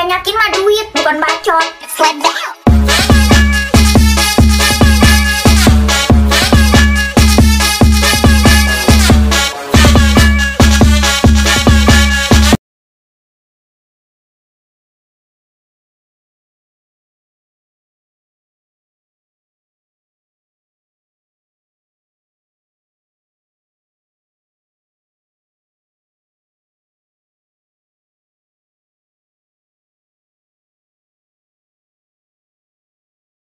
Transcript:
banyakin mah duit bukan bacot.